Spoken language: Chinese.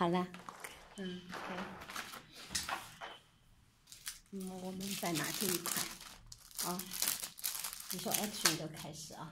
好了，嗯，好，么，我们再拿这一块，啊，你说 action 就开始啊。